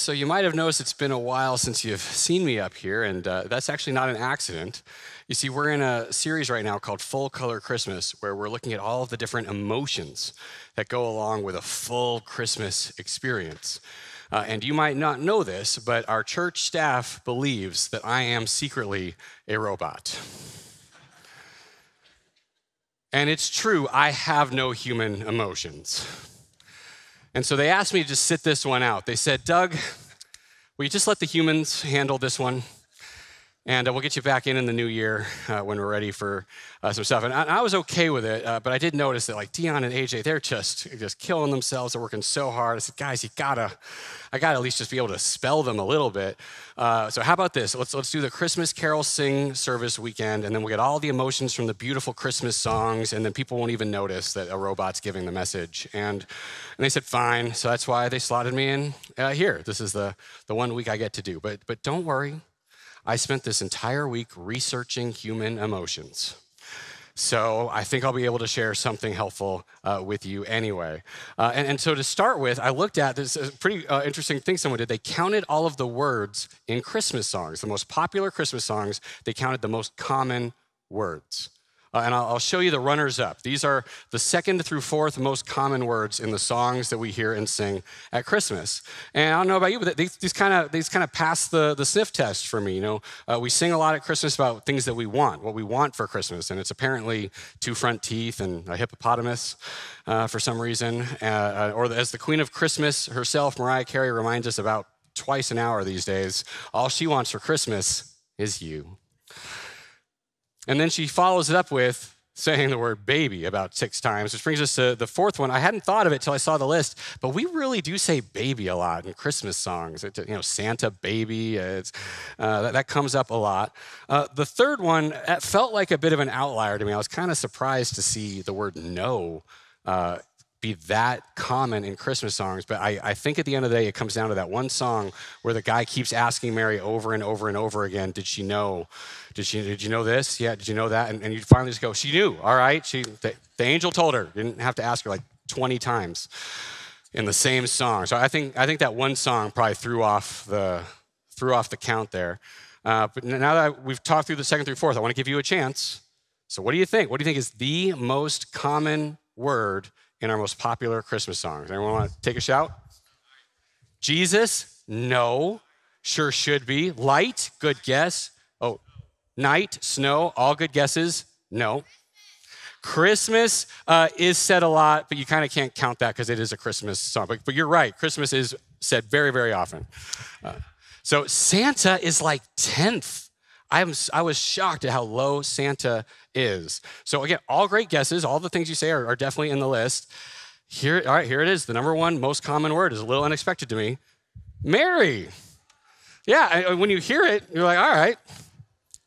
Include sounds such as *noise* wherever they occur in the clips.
So, you might have noticed it's been a while since you've seen me up here, and uh, that's actually not an accident. You see, we're in a series right now called Full Color Christmas, where we're looking at all of the different emotions that go along with a full Christmas experience. Uh, and you might not know this, but our church staff believes that I am secretly a robot. And it's true, I have no human emotions. And so they asked me to just sit this one out. They said, Doug, will you just let the humans handle this one? And uh, we'll get you back in in the new year uh, when we're ready for uh, some stuff. And I, I, was okay with it, uh, but I did notice that like Dion and AJ, they're just just killing themselves. They're working so hard. I said, guys, you gotta, I gotta at least just be able to spell them a little bit. Uh, so how about this? Let's let's do the Christmas Carol Sing service weekend, and then we'll get all the emotions from the beautiful Christmas songs, and then people won't even notice that a robot's giving the message. And and they said fine. So that's why they slotted me in uh, here. This is the the one week I get to do. But but don't worry. I spent this entire week researching human emotions. So I think I'll be able to share something helpful uh, with you anyway. Uh, and, and, so to start with, I looked at this pretty uh, interesting thing someone did. They counted all of the words in Christmas songs, the most popular Christmas songs, they counted the most common words. Uh, and I'll, I'll, show you the runners up. These are the second through fourth most common words in the songs that we hear and sing at Christmas. And I don't know about you, but these, kind of these kind of pass the, the sniff test for me. You know, uh, we sing a lot at Christmas about things that we want, what we want for Christmas, and it's apparently two front teeth and a hippopotamus uh, for some reason. Uh, uh, or as the Queen of Christmas herself, Mariah Carey, reminds us about twice an hour these days, all she wants for Christmas is you. And then she follows it up with saying the word baby about six times, which brings us to the fourth one. I hadn't thought of it till I saw the list, but we really do say baby a lot in Christmas songs. It, you know, Santa baby, uh, that, that, comes up a lot. Uh, the third one felt like a bit of an outlier to me. I was kind of surprised to see the word know uh, be that common in Christmas songs, but I, I, think at the end of the day, it comes down to that one song where the guy keeps asking Mary over and over and over again, Did she know? Did, she, did you know this? Yeah, did you know that? And, and you finally just go, She knew, all right. She, the, the angel told her. Didn't have to ask her like 20 times in the same song. So I think, I think that one song probably threw off the, threw off the count there. Uh, but now that we've talked through the second through fourth, I want to give you a chance. So, what do you think? What do you think is the most common word in our most popular Christmas songs. Anyone want to take a shout? Jesus? No. Sure should be. Light? Good guess. Oh, night, snow, all good guesses. No. Christmas uh, is said a lot, but you kind of can't count that because it is a Christmas song. But, but, you're right, Christmas is said very, very often. Uh, so Santa is like 10th. I'm, I was shocked at how low Santa is. So again, all great guesses. All the things you say are, are definitely in the list. Here, all right, here it is. The number one most common word is a little unexpected to me. Merry. Yeah, I, when you hear it, you're like, all right,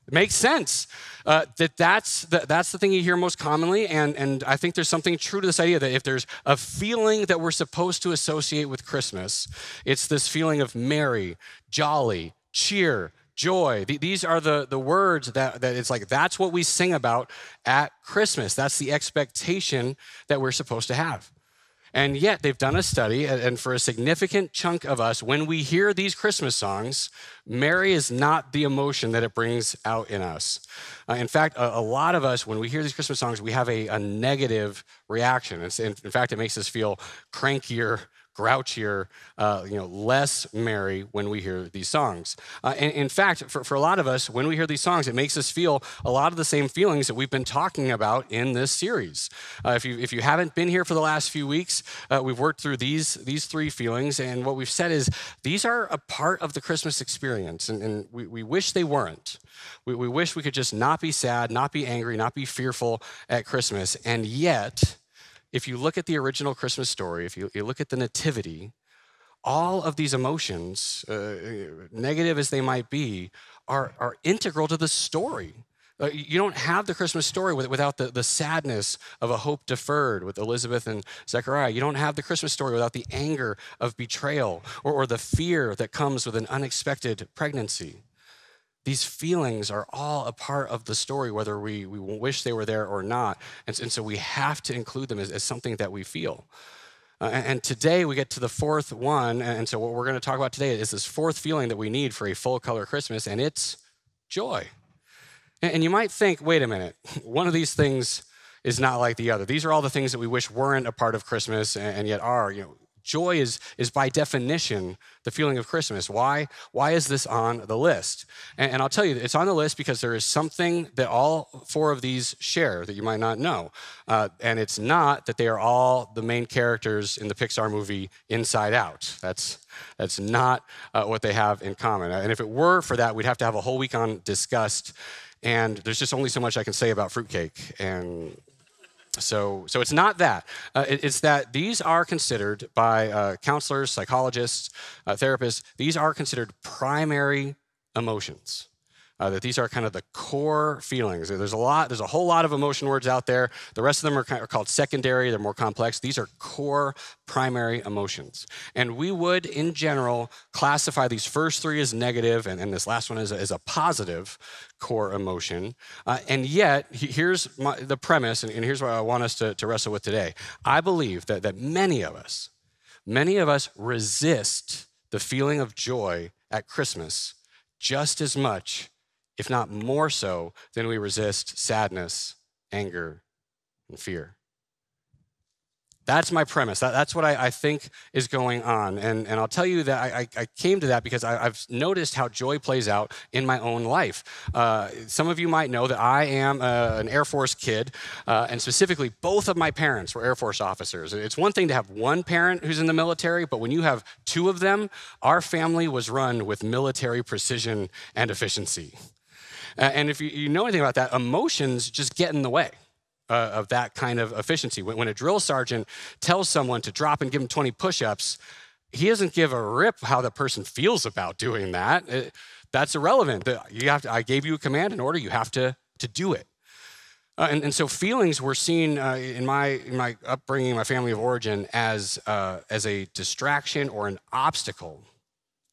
it makes sense. Uh, that that's the, that's the thing you hear most commonly, and, and I think there's something true to this idea that if there's a feeling that we're supposed to associate with Christmas, it's this feeling of merry, jolly, cheer, joy. These are the, the words that, that it's like that's what we sing about at Christmas. That's the expectation that we're supposed to have. And yet, they've done a study, and for a significant chunk of us, when we hear these Christmas songs, merry is not the emotion that it brings out in us. Uh, in fact, a, a, lot of us, when we hear these Christmas songs, we have a, a negative reaction. in, in fact, it makes us feel crankier grouchier, uh, you know, less merry when we hear these songs. Uh, and in fact, for, for a lot of us, when we hear these songs, it makes us feel a lot of the same feelings that we've been talking about in this series. Uh, if, you, if you haven't been here for the last few weeks, uh, we've worked through these, these three feelings, and what we've said is these are a part of the Christmas experience, and, and we, we wish they weren't. We, we wish we could just not be sad, not be angry, not be fearful at Christmas, and yet, if you look at the original Christmas story, if you, you look at the Nativity, all of these emotions, uh, negative as they might be, are, are integral to the story. Uh, you don't have the Christmas story without the, the sadness of a hope deferred with Elizabeth and Zechariah. You don't have the Christmas story without the anger of betrayal or, or the fear that comes with an unexpected pregnancy. These feelings are all a part of the story, whether we, we wish they were there or not. And, and so we have to include them as, as something that we feel. Uh, and today we get to the fourth one. And so, what we're going to talk about today is this fourth feeling that we need for a full color Christmas, and it's joy. And you might think, wait a minute, *laughs* one of these things is not like the other. These are all the things that we wish weren't a part of Christmas and yet are. You know, joy is, is by definition the feeling of Christmas. Why? Why is this on the list? And, and, I'll tell you, it's on the list because there is something that all four of these share that you might not know. Uh, and it's not that they are all the main characters in the Pixar movie Inside Out. That's, that's not uh, what they have in common. And if it were for that, we'd have to have a whole week on disgust. And there's just only so much I can say about fruitcake. And so, so it's not that. Uh, it, it's that these are considered by uh, counselors, psychologists, uh, therapists, these are considered primary emotions uh, that these are kind of the core feelings. There's a lot, there's a whole lot of emotion words out there. The rest of them are, kind of, are called secondary, they're more complex. These are core primary emotions. And we would, in general, classify these first three as negative and, and this last one as a, as a positive core emotion. Uh, and yet, here's my, the premise, and, and, here's what I want us to, to wrestle with today. I believe that, that many of us, many of us resist the feeling of joy at Christmas just as much if not more so, than we resist sadness, anger, and fear. That's my premise. That, that's what I, I, think is going on. And, and I'll tell you that I, I came to that because I, have noticed how joy plays out in my own life. Uh, some of you might know that I am uh, an Air Force kid, uh, and specifically, both of my parents were Air Force officers. It's one thing to have one parent who's in the military, but when you have two of them, our family was run with military precision and efficiency. And if you, you know anything about that, emotions just get in the way. Uh, of that kind of efficiency. When, when, a drill sergeant tells someone to drop and give him 20 push ups, he doesn't give a rip how the person feels about doing that. It, that's irrelevant. You have to, I gave you a command and order, you have to, to do it. Uh, and, and, so feelings were seen uh, in, my, in my upbringing, my family of origin, as, uh, as a distraction or an obstacle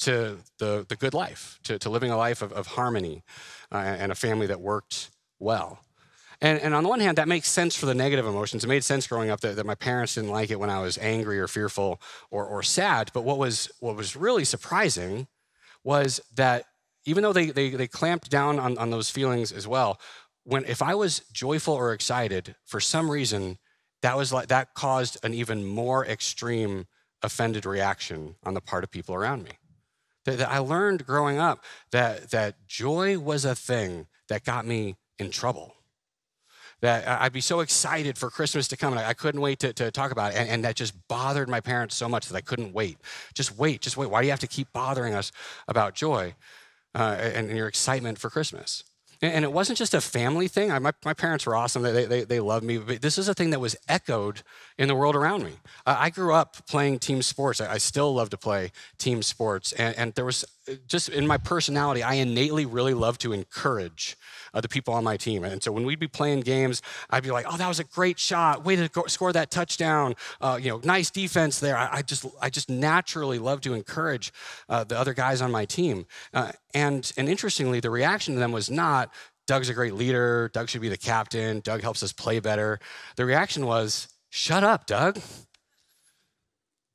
to the, the good life, to, to living a life of, of harmony uh, and a family that worked well. And, and, on the one hand, that makes sense for the negative emotions. It made sense growing up that, that my parents didn't like it when I was angry or fearful or, or sad. But what was, what was really surprising was that even though they, they, they clamped down on, on those feelings as well, when if I was joyful or excited, for some reason, that was like that caused an even more extreme offended reaction on the part of people around me. That, I learned growing up that, that joy was a thing that got me in trouble that I'd be so excited for Christmas to come and I couldn't wait to, to talk about it. And, and, that just bothered my parents so much that I couldn't wait. Just wait, just wait. Why do you have to keep bothering us about joy uh, and, and, your excitement for Christmas? And it wasn't just a family thing. I, my, my parents were awesome. They, they, they loved me. But this is a thing that was echoed in the world around me. I grew up playing team sports. I, I, still love to play team sports. And, and there was just in my personality, I innately really love to encourage uh, the people on my team. And so when we'd be playing games, I'd be like, "Oh, that was a great shot! Way to go, score that touchdown! Uh, you know, nice defense there." I, I, just, I just naturally love to encourage uh, the other guys on my team. Uh, and and interestingly, the reaction to them was not, "Doug's a great leader. Doug should be the captain. Doug helps us play better." The reaction was, "Shut up, Doug."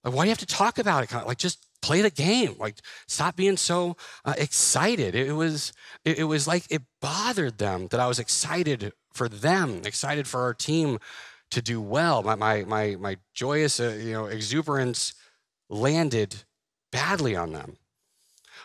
Like, why do you have to talk about it? Like, just play the game. Like, stop being so uh, excited. It was, it, it was like it bothered them that I was excited for them, excited for our team to do well. My, my, my, my joyous, uh, you know, exuberance landed badly on them.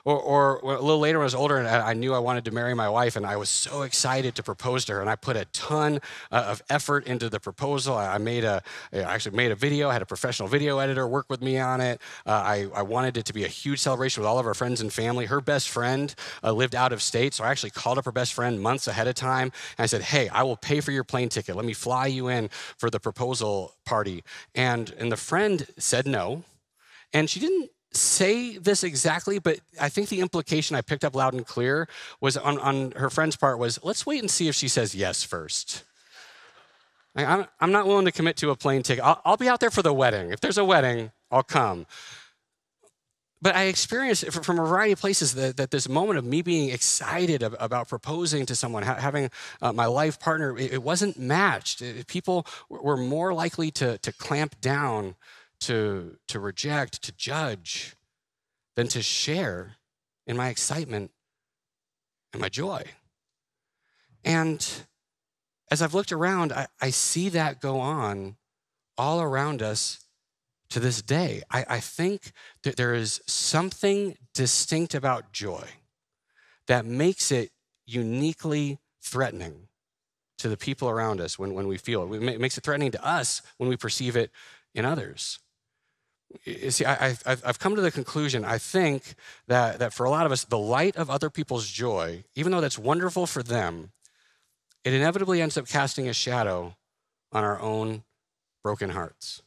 Or, or, a little later when I was older and I knew I wanted to marry my wife and I was so excited to propose to her and I put a ton uh, of effort into the proposal. I made a, I actually made a video, I had a professional video editor work with me on it. Uh, I, I wanted it to be a huge celebration with all of our friends and family. Her best friend uh, lived out of state, so I actually called up her best friend months ahead of time and I said, hey, I will pay for your plane ticket. Let me fly you in for the proposal party. And, and the friend said no. And she didn't say this exactly, but I think the implication I picked up loud and clear was on, on her friend's part was let's wait and see if she says yes first. I'm, I'm not willing to commit to a plane ticket. I'll, I'll be out there for the wedding. If there's a wedding, I'll come. But I experienced from a variety of places that, that this moment of me being excited about proposing to someone, having uh, my life partner, it, wasn't matched. People were more likely to, to clamp down to, to reject, to judge, than to share in my excitement and my joy. And as I've looked around, I, I see that go on all around us to this day. I, I think that there is something distinct about joy that makes it uniquely threatening to the people around us when, when we feel it. It makes it threatening to us when we perceive it in others. You see, I, have come to the conclusion, I think, that, that for a lot of us, the light of other people's joy, even though that's wonderful for them, it inevitably ends up casting a shadow on our own broken hearts.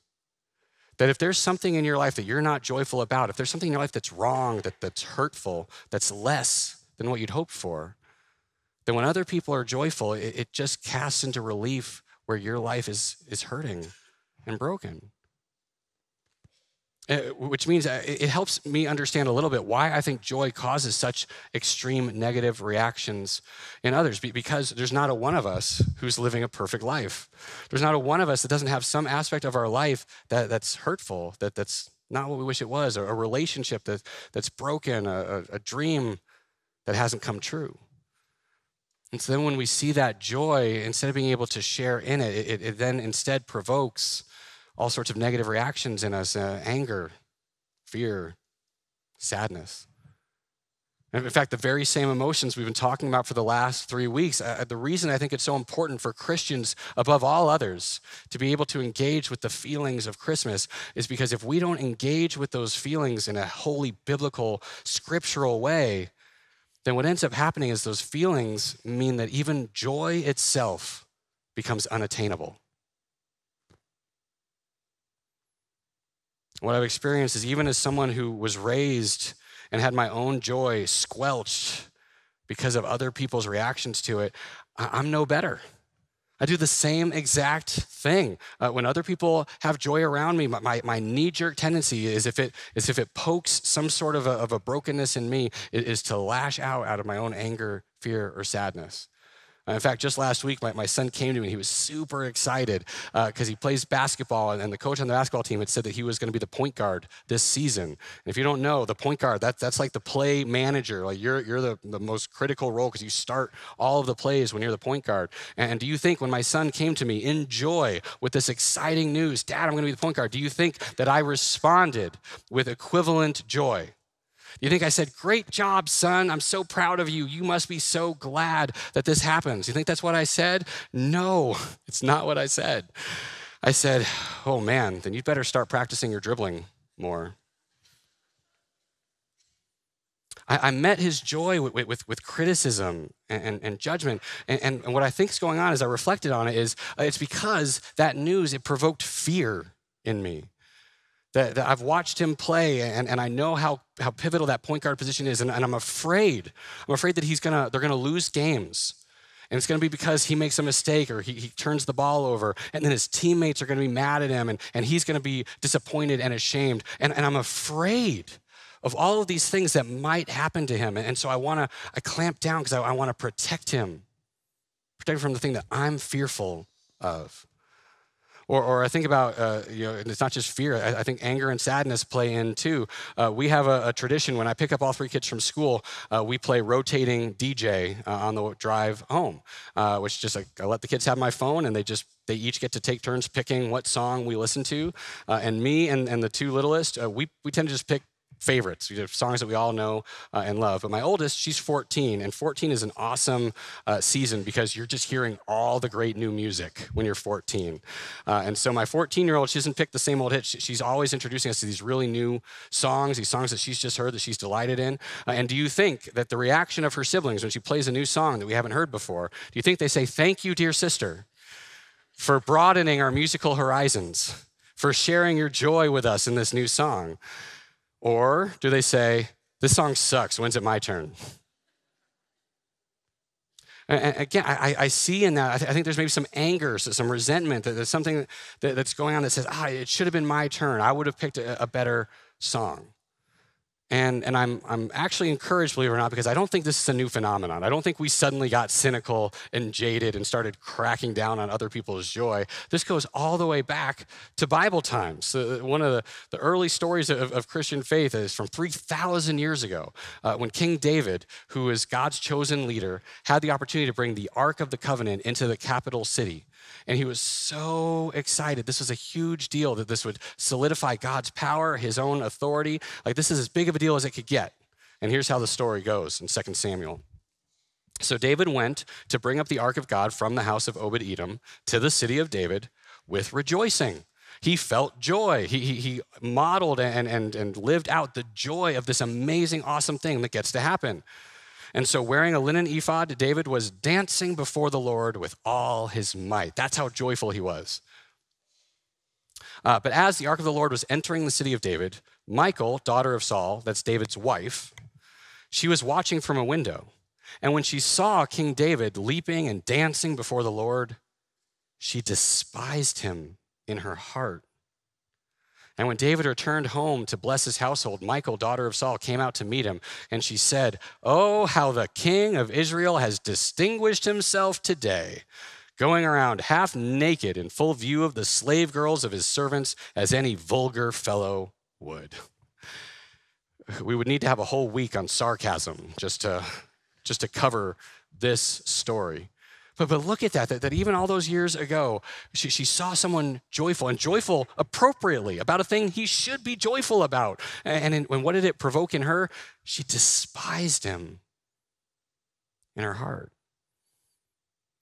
That if there's something in your life that you're not joyful about, if there's something in your life that's wrong, that, that's hurtful, that's less than what you'd hoped for, then when other people are joyful, it, it just casts into relief where your life is, is hurting and broken. Uh, which means uh, it helps me understand a little bit why I think joy causes such extreme negative reactions in others. Because there's not a one of us who's living a perfect life. There's not a one of us that doesn't have some aspect of our life that, that's hurtful, that, that's not what we wish it was, a, a relationship that, that's broken, a, a dream that hasn't come true. And so then when we see that joy, instead of being able to share in it, it, it then instead provokes all sorts of negative reactions in us uh, anger, fear, sadness. And in fact, the very same emotions we've been talking about for the last three weeks, uh, the reason I think it's so important for Christians above all others to be able to engage with the feelings of Christmas is because if we don't engage with those feelings in a holy, biblical, scriptural way, then what ends up happening is those feelings mean that even joy itself becomes unattainable. What I've experienced is even as someone who was raised and had my own joy squelched because of other people's reactions to it, I'm no better. I do the same exact thing. Uh, when other people have joy around me, my, my, my knee-jerk tendency is if it is if it pokes some sort of a, of a brokenness in me, is to lash out out of my own anger, fear, or sadness. Uh, in fact, just last week, my, my son came to me. He was super excited because uh, he plays basketball, and, and, the coach on the basketball team had said that he was going to be the point guard this season. And if you don't know, the point guard, that, that's like the play manager. Like you're, you're the, the most critical role because you start all of the plays when you're the point guard. And, and do you think when my son came to me in joy with this exciting news, Dad, I'm going to be the point guard, do you think that I responded with equivalent joy? You think I said, Great job, son. I'm so proud of you. You must be so glad that this happens. You think that's what I said? No, *laughs* it's not what I said. I said, Oh man, then you'd better start practicing your dribbling more. I, met his joy with, with, with criticism and, and, judgment. And, and, and, what I think is going on as I reflected on it is uh, it's because that news, it provoked fear in me. That, that, I've watched him play and, and I know how, how pivotal that point guard position is. And, and I'm afraid, I'm afraid that he's gonna, they're gonna lose games. And it's gonna be because he makes a mistake or he, he turns the ball over. And then his teammates are gonna be mad at him and, and he's gonna be disappointed and ashamed. And, and I'm afraid of all of these things that might happen to him. And, so I wanna, I clamp down because I, I wanna protect him, protect him from the thing that I'm fearful of. Or, or I think about, uh, you know, it's not just fear. I, I, think anger and sadness play in too. Uh, we have a, a, tradition when I pick up all three kids from school, uh, we play rotating DJ uh, on the drive home, uh, which just like, I let the kids have my phone and they just they each get to take turns picking what song we listen to. Uh, and me and, and the two littlest, we, we tend to just pick favorites, songs that we all know uh, and love. But my oldest, she's 14, and 14 is an awesome uh, season because you're just hearing all the great new music when you're 14. Uh, and so my 14 year old, she doesn't pick the same old hits. She's always introducing us to these really new songs, these songs that she's just heard that she's delighted in. Uh, and do you think that the reaction of her siblings when she plays a new song that we haven't heard before, do you think they say, Thank you, dear sister, for broadening our musical horizons? For sharing your joy with us in this new song. Or do they say, This song sucks, when's it my turn? And again, I, I, see in that, I think there's maybe some anger, some resentment, that there's something that, that's going on that says, ah, it should have been my turn. I would have picked a, a better song. And, and I'm, I'm actually encouraged, believe it or not, because I don't think this is a new phenomenon. I don't think we suddenly got cynical and jaded and started cracking down on other people's joy. This goes all the way back to Bible times. Uh, one of the, the early stories of, of Christian faith is from 3,000 years ago uh, when King David, who is God's chosen leader, had the opportunity to bring the Ark of the Covenant into the capital city. And he was so excited. This was a huge deal that this would solidify God's power, his own authority. Like, this is as big of a deal as it could get. And here's how the story goes in 2 Samuel. So David went to bring up the ark of God from the house of Obed Edom to the city of David with rejoicing. He felt joy. He, he, he modeled and, and, and lived out the joy of this amazing, awesome thing that gets to happen. And so, wearing a linen ephod, David was dancing before the Lord with all his might. That's how joyful he was. Uh, but as the ark of the Lord was entering the city of David, Michal, daughter of Saul, that's David's wife, she was watching from a window. And when she saw King David leaping and dancing before the Lord, she despised him in her heart. And when David returned home to bless his household, Michal, daughter of Saul, came out to meet him, and she said, Oh, how the king of Israel has distinguished himself today, going around half naked in full view of the slave girls of his servants, as any vulgar fellow would. We would need to have a whole week on sarcasm just to, just to cover this story. But, but look at that, that, that even all those years ago, she, she saw someone joyful and joyful appropriately about a thing he should be joyful about. And, and, and what did it provoke in her? She despised him in her heart.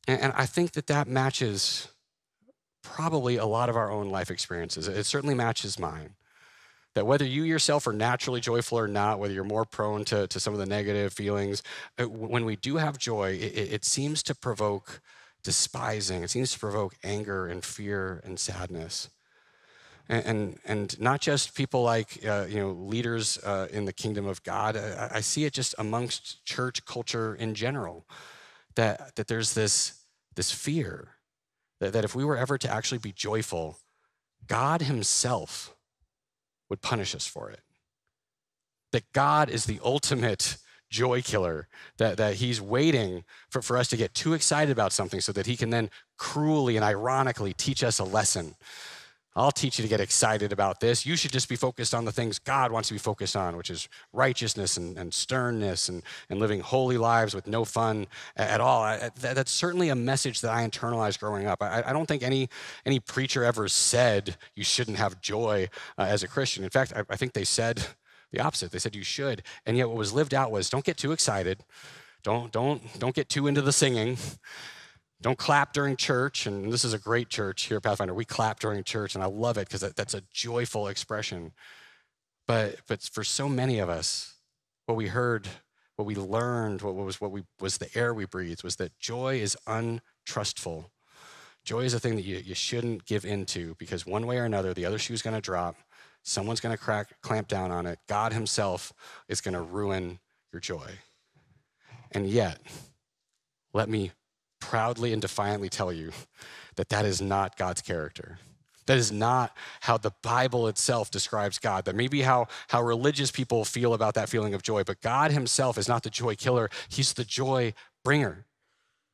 And, and I think that that matches probably a lot of our own life experiences. It certainly matches mine. That whether you yourself are naturally joyful or not, whether you're more prone to, to some of the negative feelings, uh, when we do have joy, it, it seems to provoke despising, it seems to provoke anger and fear and sadness. And, and, and not just people like uh, you know leaders uh, in the kingdom of God. I, I see it just amongst church culture in general. That, that there's this, this fear that, that if we were ever to actually be joyful, God Himself would punish us for it. That God is the ultimate joy killer, that, that He's waiting for, for us to get too excited about something so that He can then cruelly and ironically teach us a lesson. I'll teach you to get excited about this. You should just be focused on the things God wants to be focused on, which is righteousness and, and sternness and, and living holy lives with no fun at all. I, that, that's certainly a message that I internalized growing up. I, I, don't think any, any preacher ever said you shouldn't have joy uh, as a Christian. In fact, I, I think they said the opposite. They said you should. And yet what was lived out was don't get too excited. Don't, don't, don't get too into the singing. Don't clap during church. And this is a great church here at Pathfinder. We clap during church, and I love it because that's a joyful expression. But, but for so many of us, what we heard, what we learned, what was, what we, was the air we breathed, was that joy is untrustful. Joy is a thing that you, you shouldn't give into because one way or another, the other shoe's going to drop. Someone's going to crack, clamp down on it. God Himself is going to ruin your joy. And yet, let me proudly and defiantly tell you that that is not God's character. That is not how the Bible itself describes God. That may be how, how religious people feel about that feeling of joy, but God Himself is not the joy killer, He's the joy bringer.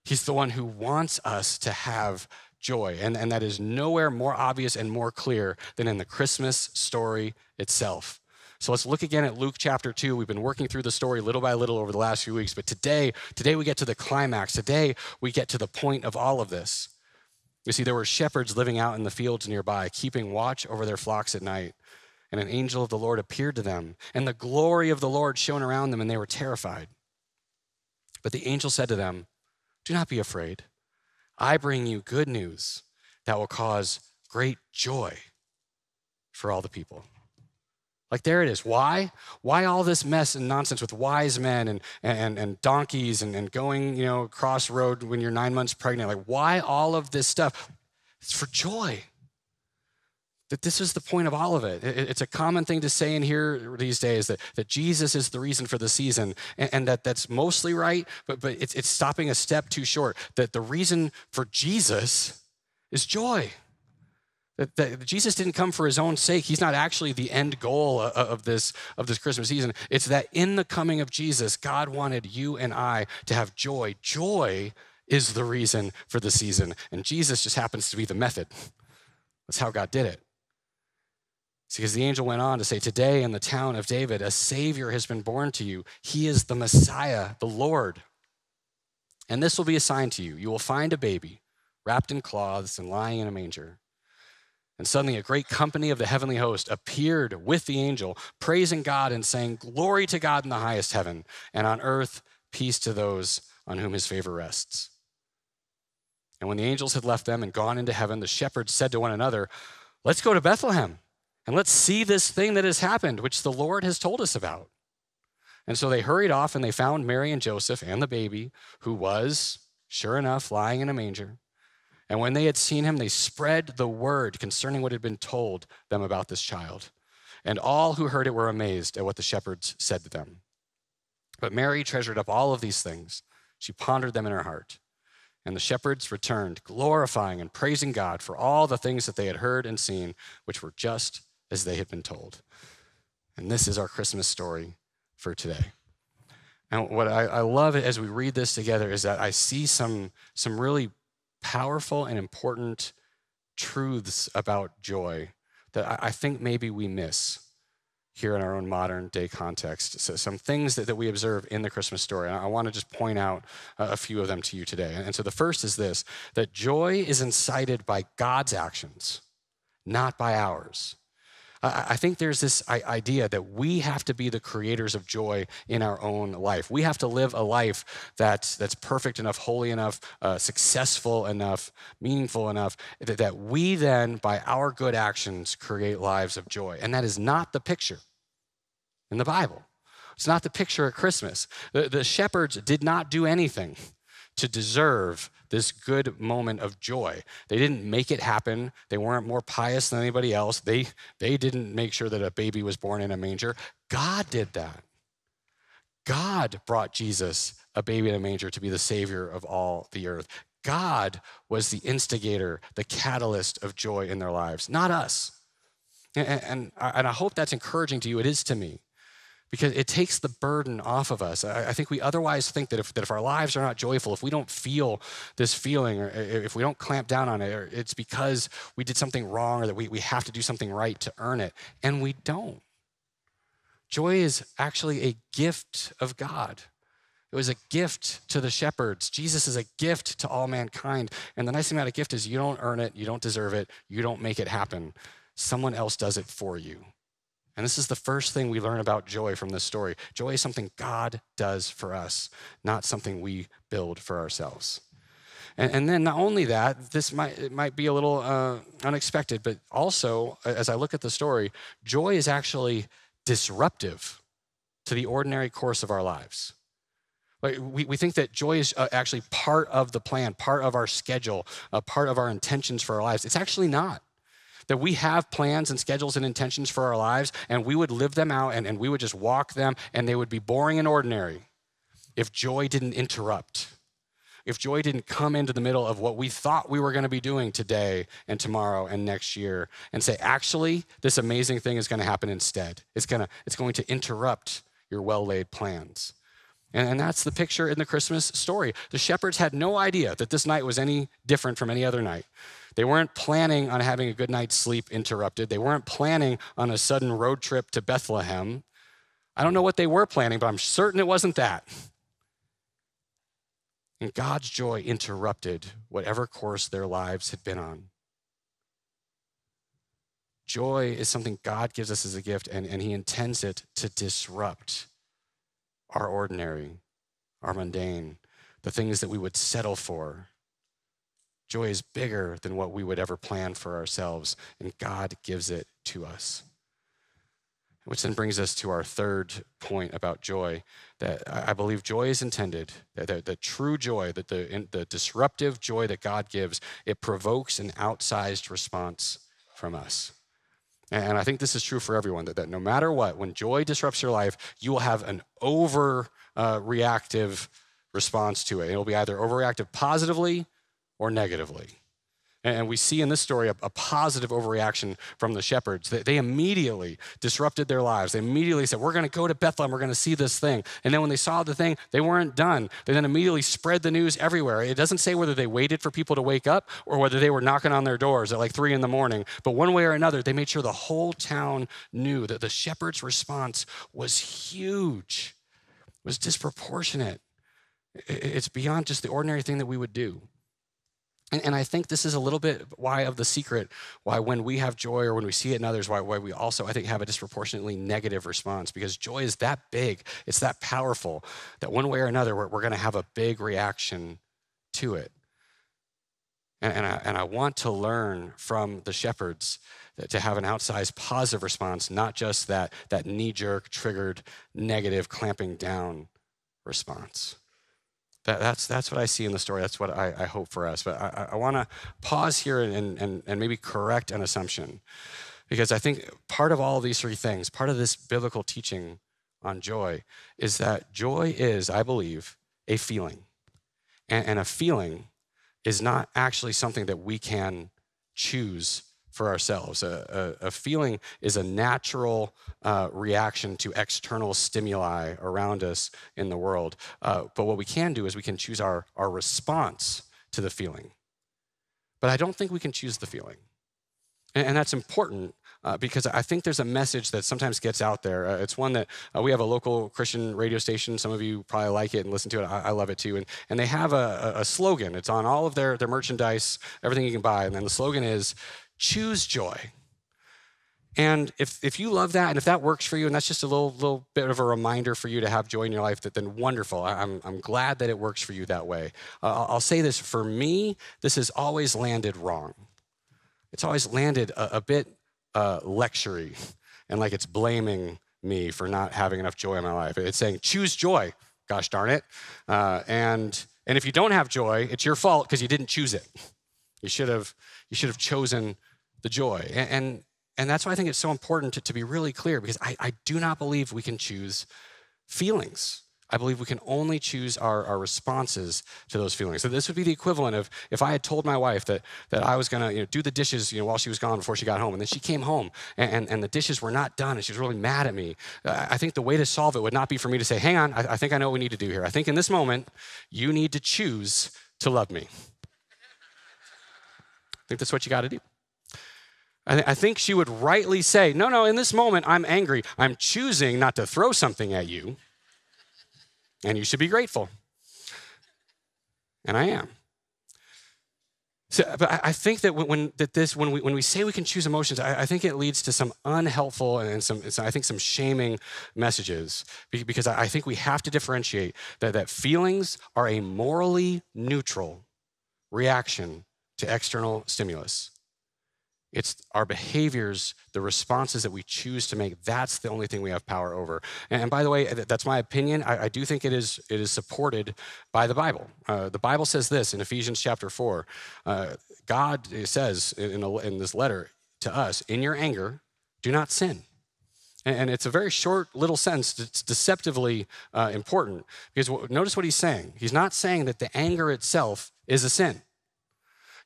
He's the one who wants us to have joy. And, and that is nowhere more obvious and more clear than in the Christmas story itself. So let's look again at Luke chapter 2. We've been working through the story little by little over the last few weeks, but today, today we get to the climax. Today we get to the point of all of this. You see, there were shepherds living out in the fields nearby, keeping watch over their flocks at night. And an angel of the Lord appeared to them, and the glory of the Lord shone around them, and they were terrified. But the angel said to them, Do not be afraid. I bring you good news that will cause great joy for all the people. Like there it is. Why? Why all this mess and nonsense with wise men and, and, and donkeys and, and going, you know, across road when you're nine months pregnant? Like why all of this stuff? It's for joy. That this is the point of all of it. It's a common thing to say in here these days that, that Jesus is the reason for the season, and, and that that's mostly right, but, but it's, it's stopping a step too short. That the reason for Jesus is joy That, Jesus didn't come for his own sake. He's not actually the end goal of, of, this, of this Christmas season. It's that in the coming of Jesus, God wanted you and I to have joy. Joy is the reason for the season, and Jesus just happens to be the method. That's how God did it. It's because the angel went on to say, Today in the town of David, a Savior has been born to you. He is the Messiah, the Lord. And this will be a sign to you. You will find a baby wrapped in cloths and lying in a manger. And suddenly, a great company of the heavenly host appeared with the angel, praising God and saying, Glory to God in the highest heaven, and on earth, peace to those on whom his favor rests. And when the angels had left them and gone into heaven, the shepherds said to one another, Let's go to Bethlehem and let's see this thing that has happened, which the Lord has told us about. And so they hurried off and they found Mary and Joseph and the baby, who was, sure enough, lying in a manger. And when they had seen him, they spread the word concerning what had been told them about this child. And all who heard it were amazed at what the shepherds said to them. But Mary treasured up all of these things. She pondered them in her heart. And the shepherds returned, glorifying and praising God for all the things that they had heard and seen, which were just as they had been told. And this is our Christmas story for today. And what I, I love as we read this together is that I see some, some really powerful and important truths about joy that I, think maybe we miss here in our own modern day context. So, some things that, that we observe in the Christmas story. And I want to just point out a few of them to you today. And so the first is this that joy is incited by God's actions, not by ours. I think there's this idea that we have to be the creators of joy in our own life. We have to live a life that's, that's perfect enough, holy enough, uh, successful enough, meaningful enough, that, that we then, by our good actions, create lives of joy. And that is not the picture in the Bible. It's not the picture at Christmas. The, the shepherds did not do anything to deserve this good moment of joy. They didn't make it happen. They weren't more pious than anybody else. They, they didn't make sure that a baby was born in a manger. God did that. God brought Jesus, a baby in a manger, to be the savior of all the earth. God was the instigator, the catalyst of joy in their lives, not us. And, and, and I hope that's encouraging to you. It is to me because it takes the burden off of us. I, I, think we otherwise think that if, that if our lives are not joyful, if we don't feel this feeling, or if we don't clamp down on it, it's because we did something wrong or that we, we have to do something right to earn it. And we don't. Joy is actually a gift of God. It was a gift to the shepherds. Jesus is a gift to all mankind. And the nice thing about a gift is you don't earn it, you don't deserve it, you don't make it happen. Someone else does it for you. And this is the first thing we learn about joy from this story. Joy is something God does for us, not something we build for ourselves. And, and then not only that, this might, it might be a little uh, unexpected, but also, as I look at the story, joy is actually disruptive to the ordinary course of our lives. Like we, we think that joy is uh, actually part of the plan, part of our schedule, a part of our intentions for our lives. It's actually not that we have plans and schedules and intentions for our lives, and we would live them out and, and we would just walk them, and they would be boring and ordinary if joy didn't interrupt. If joy didn't come into the middle of what we thought we were going to be doing today and tomorrow and next year and say, actually, this amazing thing is going to happen instead. It's, gonna, it's going to interrupt your well laid plans. And, and that's the picture in the Christmas story. The shepherds had no idea that this night was any different from any other night. They weren't planning on having a good night's sleep interrupted. They weren't planning on a sudden road trip to Bethlehem. I don't know what they were planning, but I'm certain it wasn't that. And God's joy interrupted whatever course their lives had been on. Joy is something God gives us as a gift, and, and He intends it to disrupt our ordinary, our mundane, the things that we would settle for. Joy is bigger than what we would ever plan for ourselves, and God gives it to us. Which then brings us to our third point about joy that I believe joy is intended, that the, the true joy, that the, the disruptive joy that God gives, it provokes an outsized response from us. And I think this is true for everyone that, that no matter what, when joy disrupts your life, you will have an overreactive uh, response to it. It'll be either overreactive positively or negatively. And we see in this story a, a positive overreaction from the shepherds. They, they, immediately disrupted their lives. They immediately said, We're going to go to Bethlehem, we're going to see this thing. And then when they saw the thing, they weren't done. They then immediately spread the news everywhere. It doesn't say whether they waited for people to wake up or whether they were knocking on their doors at like three in the morning. But one way or another, they made sure the whole town knew that the shepherds' response was huge, was disproportionate. It's beyond just the ordinary thing that we would do. And, and, I think this is a little bit why of the secret, why when we have joy or when we see it in others, why, why we also, I think, have a disproportionately negative response because joy is that big, it's that powerful that one way or another, we're, we're going to have a big reaction to it. And, and, I, and I want to learn from the shepherds to have an outsized positive response, not just that, that knee jerk, triggered, negative, clamping down response. That, that's, that's what I see in the story. That's what I, I hope for us. But I, I want to pause here and, and, and maybe correct an assumption. Because I think part of all of these three things, part of this biblical teaching on joy, is that joy is, I believe, a feeling. And, and a feeling is not actually something that we can choose for ourselves. A, a, a feeling is a natural uh, reaction to external stimuli around us in the world. Uh, but what we can do is we can choose our, our response to the feeling. But I don't think we can choose the feeling. And, and that's important uh, because I think there's a message that sometimes gets out there. Uh, it's one that uh, we have a local Christian radio station. Some of you probably like it and listen to it. I, I love it too. And, and they have a, a, slogan. It's on all of their, their merchandise, everything you can buy. And then the slogan is choose joy. And if, if you love that and if that works for you, and that's just a little, little bit of a reminder for you to have joy in your life, that then wonderful. I'm, I'm glad that it works for you that way. Uh, I'll say this for me, this has always landed wrong. It's always landed a, a bit uh, lectury and like it's blaming me for not having enough joy in my life. It's saying, choose joy, gosh darn it. Uh, and, and if you don't have joy, it's your fault because you didn't choose it. You should have you should have chosen the joy. And, and, and that's why I think it's so important to, to be really clear because I, I do not believe we can choose feelings. I believe we can only choose our, our responses to those feelings. So this would be the equivalent of if I had told my wife that, that I was gonna you know, do the dishes you know, while she was gone before she got home, and then she came home and, and, and the dishes were not done and she was really mad at me. I think the way to solve it would not be for me to say, hang on, I, I think I know what we need to do here. I think in this moment, you need to choose to love me. *laughs* I think that's what you got to do. I, think she would rightly say, No, no, in this moment, I'm angry. I'm choosing not to throw something at you, and you should be grateful. And I am. So, but I think that when that this when we when we say we can choose emotions, I, I think it leads to some unhelpful and some I think some shaming messages because I think we have to differentiate that that feelings are a morally neutral reaction to external stimulus. It's our behaviors, the responses that we choose to make. That's the only thing we have power over. And, by the way, that's my opinion. I, I, do think it is, it is supported by the Bible. Uh, the Bible says this in Ephesians chapter 4. Uh, God says in, a, in this letter to us, in your anger, do not sin. And it's a very short little sentence. It's deceptively uh, important because notice what he's saying. He's not saying that the anger itself is a sin.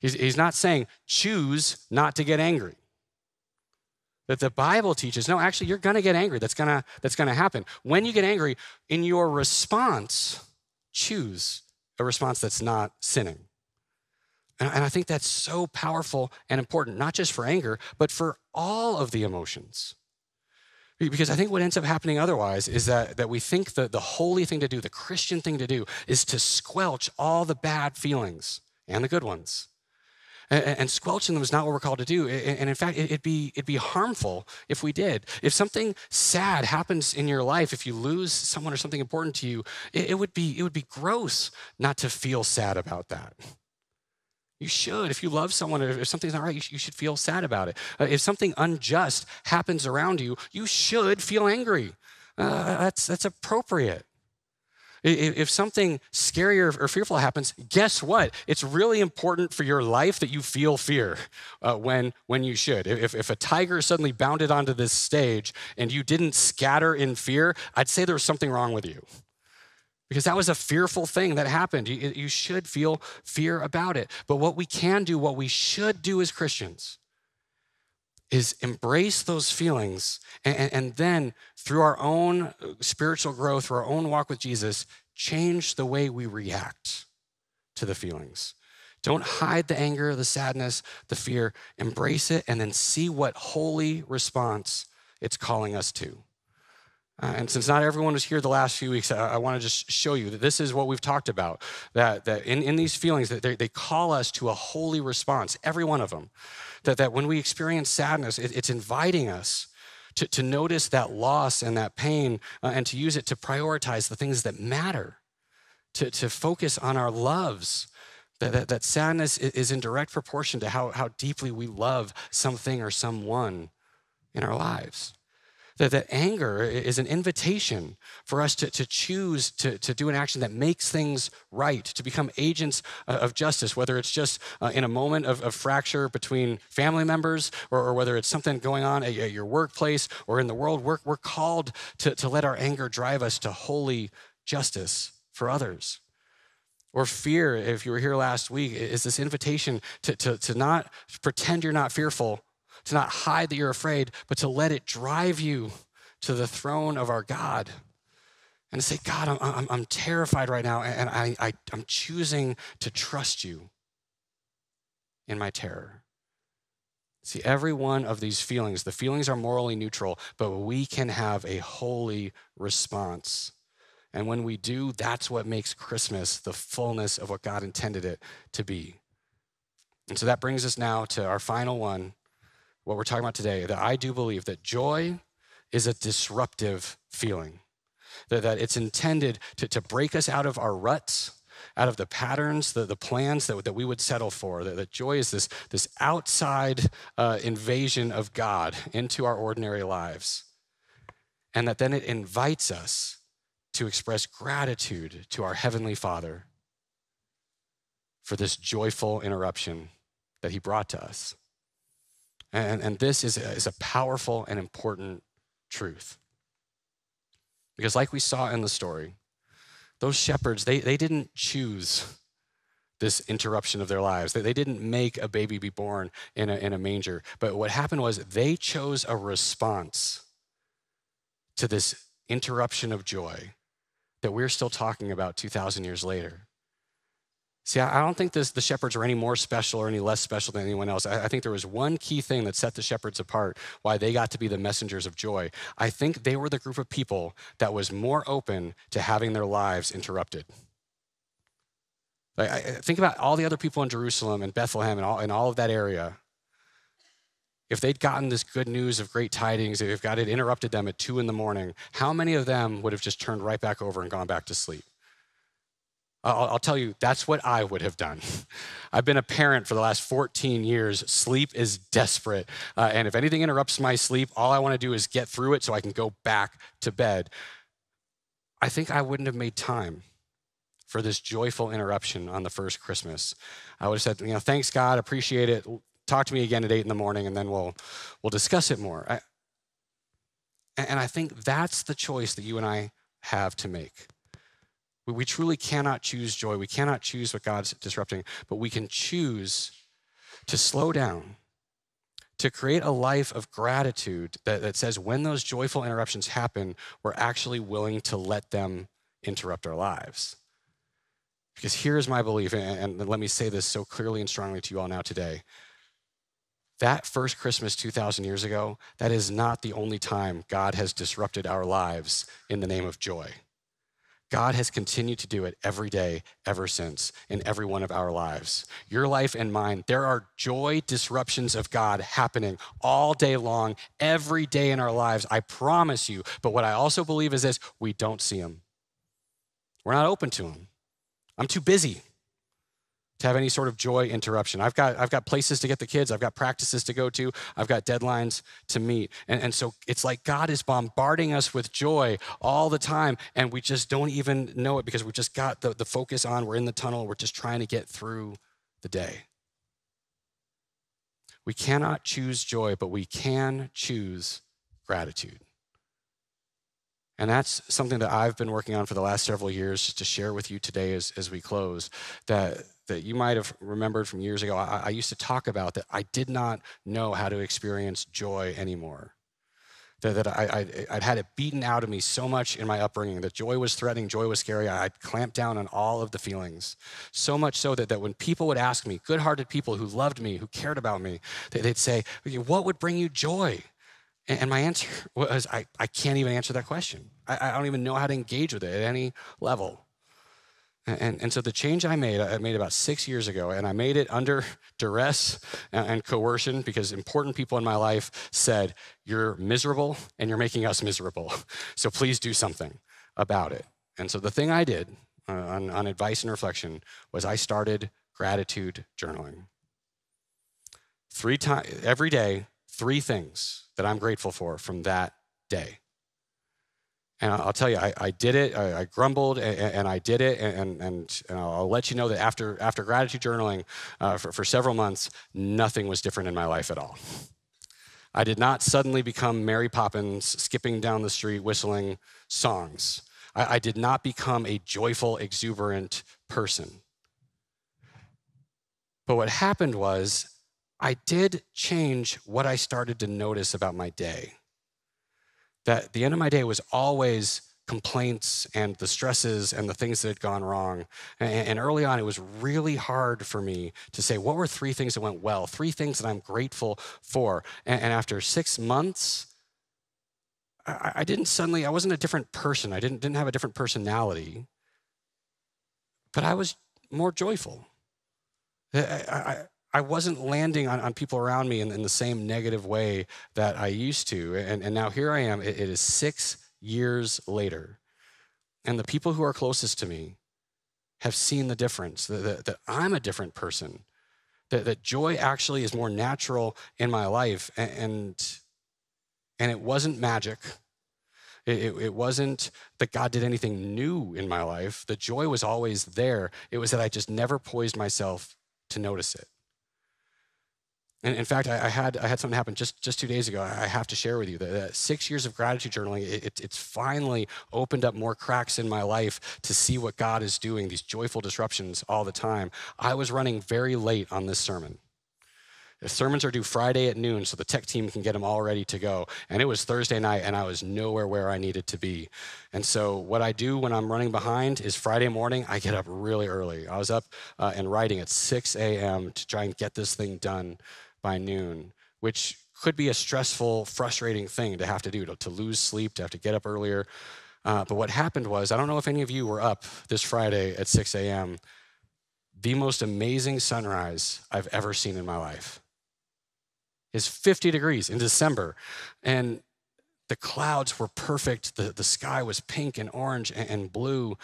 He's, he's not saying choose not to get angry. That the Bible teaches, no, actually, you're gonna get angry. That's gonna, that's gonna happen. When you get angry, in your response, choose a response that's not sinning. And, I think that's so powerful and important, not just for anger, but for all of the emotions. Because I think what ends up happening otherwise is that, that we think the, the holy thing to do, the Christian thing to do, is to squelch all the bad feelings and the good ones and, squelching them is not what we're called to do. And in fact, it'd be, it'd be harmful if we did. If something sad happens in your life, if you lose someone or something important to you, it, it would, be, it would be gross not to feel sad about that. You should. If you love someone, or if something's not right, you should feel sad about it. Uh, if something unjust happens around you, you should feel angry. Uh, that's, that's appropriate. If something scary or fearful happens, guess what? It's really important for your life that you feel fear uh, when, when you should. If, if a tiger suddenly bounded onto this stage and you didn't scatter in fear, I'd say there was something wrong with you. because that was a fearful thing that happened. You, you, should feel fear about it. But what we can do, what we should do as Christians, is embrace those feelings and, and then through our own spiritual growth, through our own walk with Jesus, change the way we react to the feelings. Don't hide the anger, the sadness, the fear. Embrace it and then see what holy response it's calling us to. Uh, and since not everyone was here the last few weeks, I, I want to just show you that this is what we've talked about. That, that in, in these feelings, that they, they call us to a holy response, every one of them. That, that when we experience sadness, it, it's inviting us to, to notice that loss and that pain uh, and to use it to prioritize the things that matter, to, to focus on our loves. That, that, that sadness is in direct proportion to how, how deeply we love something or someone in our lives. That, that anger is an invitation for us to, to choose to, to do an action that makes things right, to become agents of justice, whether it's just uh, in a moment of, of, fracture between family members or, or, whether it's something going on at, at your workplace or in the world. We're, we're called to, to let our anger drive us to holy justice for others. Or fear, if you were here last week, is this invitation to, to, to not pretend you're not fearful to not hide that you're afraid, but to let it drive you to the throne of our God. And to say, God, I'm, I'm, I'm terrified right now, and I, I, I'm choosing to trust you in my terror. See, every one of these feelings, the feelings are morally neutral, but we can have a holy response. And when we do, that's what makes Christmas the fullness of what God intended it to be. And so that brings us now to our final one what we're talking about today, that I do believe that joy is a disruptive feeling, that, that it's intended to, to break us out of our ruts, out of the patterns, the, the plans that, that we would settle for. That, that joy is this, this outside uh, invasion of God into our ordinary lives. And that then it invites us to express gratitude to our Heavenly Father for this joyful interruption that He brought to us. And, and this is a, is a powerful and important truth. Because, like we saw in the story, those shepherds, they, they didn't choose this interruption of their lives. They, they didn't make a baby be born in a, in a manger. But what happened was they chose a response to this interruption of joy that we're still talking about 2,000 years later. See, I don't think this, the shepherds are any more special or any less special than anyone else. I, I, think there was one key thing that set the shepherds apart, why they got to be the messengers of joy. I think they were the group of people that was more open to having their lives interrupted. Like, I, think about all the other people in Jerusalem and Bethlehem and all, and all of that area. If they'd gotten this good news of great tidings, if God had interrupted them at two in the morning, how many of them would have just turned right back over and gone back to sleep? I'll, I'll, tell you, that's what I would have done. *laughs* I've been a parent for the last 14 years. Sleep is desperate. Uh, and if anything interrupts my sleep, all I want to do is get through it so I can go back to bed. I think I wouldn't have made time for this joyful interruption on the first Christmas. I would have said, you know, thanks God, appreciate it. Talk to me again at eight in the morning, and then we'll we'll discuss it more. I, and I think that's the choice that you and I have to make. We truly cannot choose joy. We cannot choose what God's disrupting, but we can choose to slow down, to create a life of gratitude that, that says when those joyful interruptions happen, we're actually willing to let them interrupt our lives. Because here's my belief, and, and let me say this so clearly and strongly to you all now today. That first Christmas 2,000 years ago, that is not the only time God has disrupted our lives in the name of joy. God has continued to do it every day ever since in every one of our lives. Your life and mine, there are joy disruptions of God happening all day long, every day in our lives. I promise you. But what I also believe is this we don't see them, we're not open to them. I'm too busy to have any sort of joy interruption. I've got, I've got places to get the kids, I've got practices to go to, I've got deadlines to meet. And, and so it's like God is bombarding us with joy all the time, and we just don't even know it because we've just got the, the focus on, we're in the tunnel, we're just trying to get through the day. We cannot choose joy, but we can choose gratitude. And that's something that I've been working on for the last several years just to share with you today as, as we close. That, that you might have remembered from years ago, I, I used to talk about that I did not know how to experience joy anymore that, I, I, would had it beaten out of me so much in my upbringing that joy was threatening, joy was scary. I'd clamp down on all of the feelings. So much so that, that when people would ask me, good hearted people who loved me, who cared about me, they, would say, What would bring you joy? And, and my answer *laughs* was, I, I can't even answer that question. I, I don't even know how to engage with it at any level. And, and so the change I made, I made about six years ago, and I made it under *laughs* duress and coercion because important people in my life said, You're miserable and you're making us miserable. *laughs* So please do something about it. And so the thing I did uh, on, on advice and reflection was I started gratitude journaling. Three times, every day, three things that I'm grateful for from that day. And I'll tell you, I, I did it. I, I grumbled, and, and, I did it. And, and, and, I'll let you know that after, after gratitude journaling uh, for, for several months, nothing was different in my life at all. I did not suddenly become Mary Poppins skipping down the street whistling songs. I, I did not become a joyful, exuberant person. But what happened was, I did change what I started to notice about my day that the end of my day was always complaints and the stresses and the things that had gone wrong. And, and, early on, it was really hard for me to say, what were three things that went well? Three things that I'm grateful for. And, and after six months, I, I, didn't suddenly, I wasn't a different person. I didn't, didn't have a different personality, but I was more joyful. I, I wasn't landing on, on people around me in, in, the same negative way that I used to. And, and now here I am. It, it is six years later. And the people who are closest to me have seen the difference, that, that, that I'm a different person, that, that joy actually is more natural in my life. And, and, and it wasn't magic. It, it, it, wasn't that God did anything new in my life. The joy was always there. It was that I just never poised myself to notice it. And in fact, I, I, had, I had something happen just, just two days ago. I have to share with you that, that six years of gratitude journaling, it, it's finally opened up more cracks in my life to see what God is doing, these joyful disruptions all the time. I was running very late on this sermon. The sermons are due Friday at noon so the tech team can get them all ready to go. And it was Thursday night and I was nowhere where I needed to be. And so, what I do when I'm running behind is Friday morning, I get up really early. I was up uh, and writing at 6 a.m. to try and get this thing done by noon, which could be a stressful, frustrating thing to have to do, to, to lose sleep, to have to get up earlier. Uh, but what happened was, I don't know if any of you were up this Friday at 6 a.m., the most amazing sunrise I've ever seen in my life is 50 degrees in December. And the clouds were perfect. The, the sky was pink and orange and, and blue.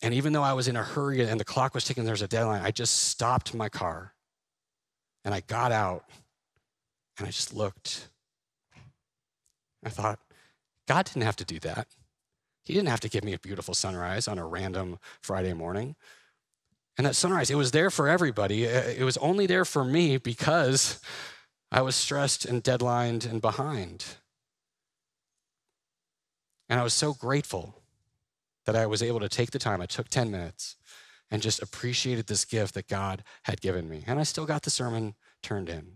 And even though I was in a hurry and the clock was ticking, there's a deadline, I just stopped my car and I got out and I just looked. I thought, God didn't have to do that. He didn't have to give me a beautiful sunrise on a random Friday morning. And that sunrise, it was there for everybody. It was only there for me because I was stressed and deadlined and behind. And I was so grateful that I was able to take the time. I took 10 minutes and just appreciated this gift that God had given me. And I still got the sermon turned in.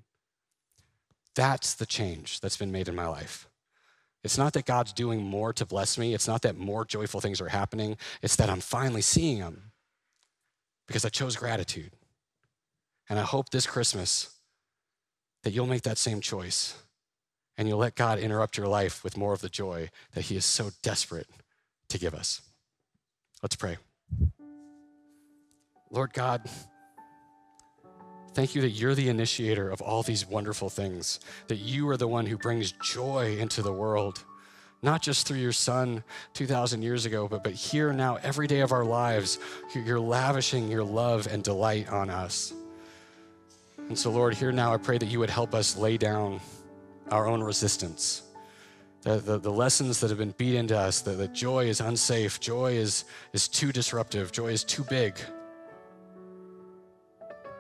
That's the change that's been made in my life. It's not that God's doing more to bless me. It's not that more joyful things are happening. It's that I'm finally seeing them because I chose gratitude. And I hope this Christmas that you'll make that same choice and you'll let God interrupt your life with more of the joy that He is so desperate to give us. Let's pray. Lord God, thank you that you're the initiator of all these wonderful things, that you are the one who brings joy into the world, not just through your son 2,000 years ago, but, but here now, every day of our lives, you're lavishing your love and delight on us. And so, Lord, here now, I pray that you would help us lay down our own resistance. The, the, the, lessons that have been beat into us that, that joy is unsafe, joy is, is too disruptive, joy is too big.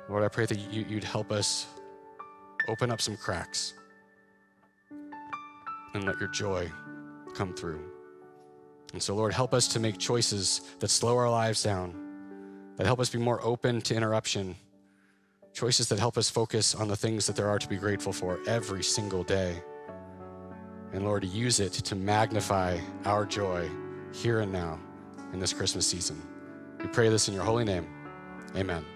Lord, I pray that you, you'd help us open up some cracks and let your joy come through. And so, Lord, help us to make choices that slow our lives down, that help us be more open to interruption, choices that help us focus on the things that there are to be grateful for every single day. And Lord, use it to magnify our joy here and now in this Christmas season. We pray this in your holy name. Amen.